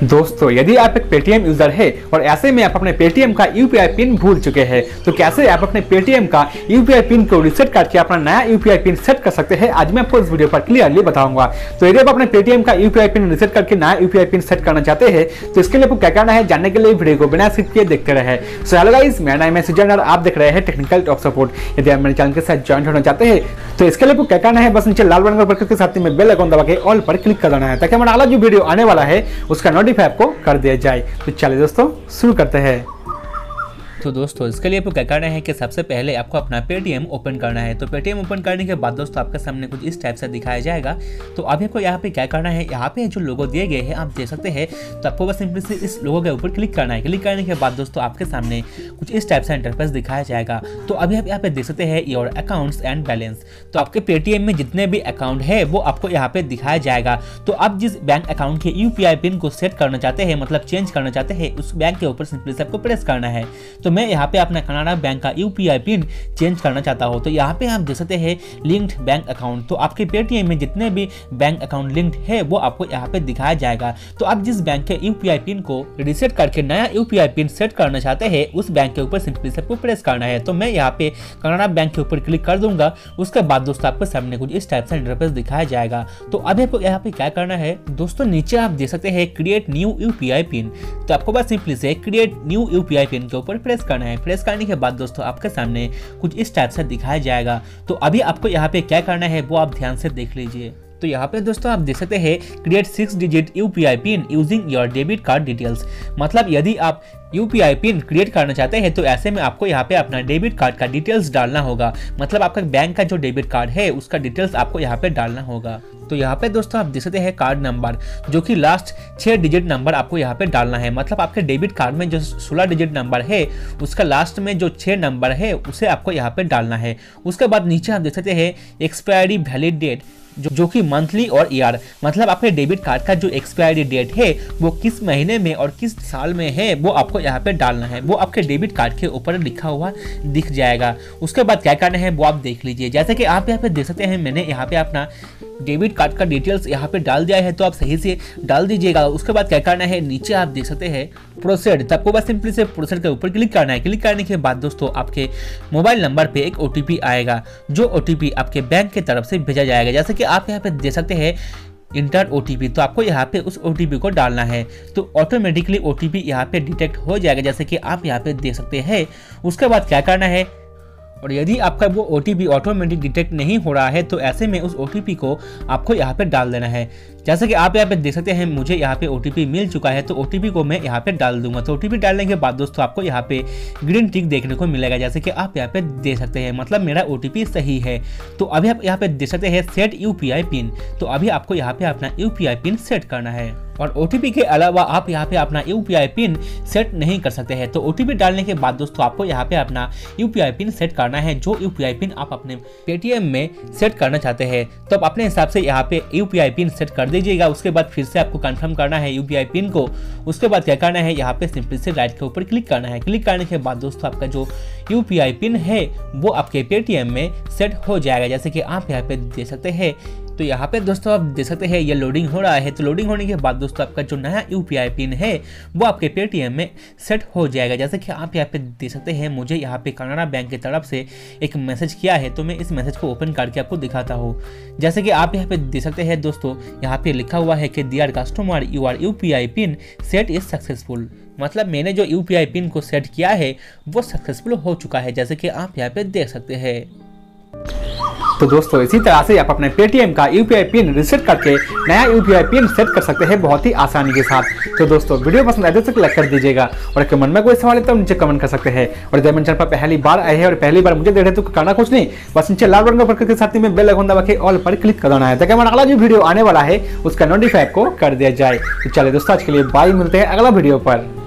दोस्तों, यदि आप एक पेटीएम यूज़र है और ऐसे में आप अपने पेटीएम का यूपीआई पिन भूल चुके हैं तो कैसे आप अपने पेटीएम का यूपीआई पिन को रिसेट करके अपना नया यूपीआई पिन सेट कर सकते हैं? आज मैं आपको इस वीडियो पर क्लियरली बताऊँगा। तो यदि आप अपने पेटीएम का यूपीआई पिन रिसेट करके नया यूपीआई पिन सेट करना चाहते हैं तो इसके लिए आपको क्या करना है? जानने के लिए वीडियो को बिना स्किप किए देखते रहे। सो हेलो गाइस मेरा नाम है सुजन और आप देख रहे हैं टेक्निकल टॉप सपोर्ट यदि आप मेरे चैनल के साथ ज्वाइन होना चाहते हैं तो इसके लिए आपको क्या करना है? बस नीचे लाल बटन पर के साथ में बेल आइकन दबा के ऑल पर क्लिक कर है, ताकि हमारा अगला जो वीडियो आने वाला है, उसका नोटिफाई आपको कर दिया जाए। तो चलिए दोस्तों शुरू करते हैं। तो दोस्तों, इसके लिए आपको क्या करना है कि सबसे पहले आपको अपना पेटीएम ओपन करना है। तो पेटीएम ओपन करने के बाद दोस्तों, आपके सामने कुछ इस टाइप से दिखाया जाएगा। तो अभी आपको यहाँ पे क्या करना है, यहाँ पे जो लोगो दिए गए हैं, आप देख सकते हैं तो आपको बस सिंपली से इस लोगो के ऊपर क्लिक करना है। क्लिक करने के बाद दोस्तों, आपके सामने कुछ इस टाइप से इंटरफेस दिखाया जाएगा। तो अभी आप यहाँ पे देख सकते हैं योर अकाउंट्स एंड बैलेंस तो आपके पेटीएम में जितने भी अकाउंट है, वो आपको यहाँ पे दिखाया जाएगा। तो आप जिस बैंक अकाउंट के UPI पिन को सेट करना चाहते हैं मतलब चेंज करना चाहते हैं, उस बैंक के ऊपर सिंपली से आपको प्रेस करना है। तो मैं यहाँ पे अपना कनाडा बैंक का यू पिन चेंज करना चाहता हूँ। तो यहाँ पे आप देख सकते हैं लिंक्ड बैंक अकाउंट तो आपके पेटीएम में जितने भी बैंक अकाउंट लिंक्ड है, वो आपको यहाँ पे दिखाया जाएगा। तो आप जिस बैंक के यू पिन को रिसेट करके नया यू पिन सेट करना चाहते हैं, उस बैंक के ऊपर सिंपली से प्रेस करना है। तो मैं यहाँ पे कनाडा बैंक के ऊपर क्लिक कर दूँगा। उसके बाद दोस्तों, आपके सामने कुछ इस टाइप से इंटरफेस दिखाया जाएगा। तो अभी आपको यहाँ पे क्या करना है? दोस्तों, नीचे आप देख सकते हैं क्रिएट न्यू यू पिन। तो आपको बस सिंपली से क्रिएट न्यू यू पिन के ऊपर प्रेस करना है। प्रेस करने के बाद दोस्तों, आपके सामने कुछ इस टाइप से दिखाया जाएगा। तो अभी आपको यहाँ पे क्या करना है, वो आप ध्यान से देख लीजिए। तो यहाँ पे दोस्तों, आप देख सकते हैं create six digit U pin using your debit card details मतलब यदि आप यूपीआई पिन क्रिएट करना चाहते हैं तो ऐसे में आपको यहाँ पे अपना डेबिट कार्ड का डिटेल्स डालना होगा। मतलब आपका बैंक का जो डेबिट कार्ड है, उसका डिटेल्स आपको यहाँ पे डालना होगा। तो यहाँ पे दोस्तों आप देख सकते हैं कार्ड नंबर जो कि लास्ट छह डिजिट नंबर आपको यहाँ पे डालना है। मतलब आपके डेबिट कार्ड में जो सोलह डिजिट नंबर है, उसका लास्ट में जो छह नंबर है, उसे आपको यहाँ पे डालना है। उसके बाद नीचे आप देख सकते हैं एक्सपायरी वैलिड डेट जो जो कि मंथली और ईयर मतलब आपके डेबिट कार्ड का जो एक्सपायरी डेट है, वो किस महीने में और किस साल में है, वो आपको यहाँ पे डालना है। वो आपके डेबिट कार्ड के ऊपर लिखा हुआ दिख जाएगा। उसके बाद क्या करना है, वो आप देख लीजिए। जैसे कि आप यहाँ पे देख सकते हैं, मैंने यहाँ पे अपना डेबिट कार्ड का डिटेल्स यहाँ पे डाल दिया है तो आप सही से डाल दीजिएगा। उसके बाद क्या करना है, नीचे आप देख सकते हैं प्रोसेड तो आपको बस सिंपली से प्रोसेड के ऊपर क्लिक करना है। क्लिक करने के बाद दोस्तों, आपके मोबाइल नंबर पे एक ओटीपी आएगा, जो ओटीपी आपके बैंक की तरफ़ से भेजा जाएगा। जैसे कि आप यहाँ पे देख सकते हैं इंटर ओटीपी तो आपको यहाँ पे उस ओटीपी को डालना है। तो ऑटोमेटिकली ओ टी यहाँ पे डिटेक्ट हो जाएगा, जैसे कि आप यहाँ पे देख सकते हैं। उसके बाद क्या करना है और यदि आपका वो ओटीपी ऑटोमेटिक डिटेक्ट नहीं हो रहा है तो ऐसे में उस ओटीपी को आपको यहाँ पर डाल देना है। जैसे कि आप यहाँ पे देख सकते हैं मुझे यहाँ पे ओटीपी मिल चुका है तो ओटीपी को मैं यहाँ पे डाल दूँगा तो ओटीपी डालने के बाद दोस्तों आपको यहाँ पे ग्रीन टिक देखने को मिलेगा जैसे कि आप यहाँ पे देख सकते हैं मतलब मेरा ओटीपी सही है तो अभी आप यहाँ पे देख सकते हैं सेट यूपीआई पिन तो अभी आपको यहाँ पे अपना यूपीआई पिन सेट करना है और ओ के अलावा आप यहाँ पे अपना यूपीआई पिन सेट नहीं कर सकते हैं तो ओटीपी डालने के बाद दोस्तों आपको यहाँ पे अपना यूपीआई पिन सेट करना है जो यूपीआई पिन आप अपने पेटीएम में सेट करना चाहते हैं तो आप अपने हिसाब से यहाँ पे यूपीआई पिन सेट कर दीजिएगा उसके बाद फिर से आपको कंफर्म करना है यूपीआई पिन को। उसके बाद क्या करना है? यहाँ पे सिंपली से राइट के ऊपर क्लिक करना है। क्लिक करने के बाद दोस्तों आपका जो यूपीआई पिन है, वो आपके पेटीएम में सेट हो जाएगा। जैसे कि आप यहाँ पे दे सकते हैं तो यहाँ पे दोस्तों आप देख सकते हैं, ये लोडिंग हो रहा है। तो लोडिंग होने के बाद दोस्तों आपका जो नया यूपीआई पिन है, वो आपके पेटीएम में सेट हो जाएगा। जैसे कि आप यहाँ पे देख सकते हैं, मुझे यहाँ पे कनाडा बैंक की तरफ़ से एक मैसेज किया है तो मैं इस मैसेज को ओपन करके आपको दिखाता हूँ। जैसे कि आप यहाँ पे देख सकते हैं दोस्तों, यहाँ पे लिखा हुआ है कि dear customer your U pin set is successful मतलब मैंने जो यूपीआई पिन को सेट किया है, वो सक्सेसफुल हो चुका है, जैसे कि आप यहाँ पे देख सकते हैं। तो दोस्तों, इसी तरह से आप अपने पेटीएम का यूपीआई पिन रिसेट करके नया यूपीआई पिन सेट कर सकते हैं बहुत ही आसानी के साथ। तो दोस्तों, वीडियो पसंद आए तो लाइक कर दीजिएगा और मन में कोई सवाल है तो नीचे कमेंट कर सकते हैं। और जब चैनल पर पहली बार आए हैं और पहली बार मुझे देख तो करना कुछ नहीं। बस नीचे लाल बटन पर के साथ में बेल आइकन दबा ऑल पर क्लिक कर है। ताकि हमारा अगला जो वीडियो आने वाला है, उसका नोटिफाई को कर दिया जाए। तो चलिए दोस्तों, आज के लिए बाई मिलते हैं अगला वीडियो पर।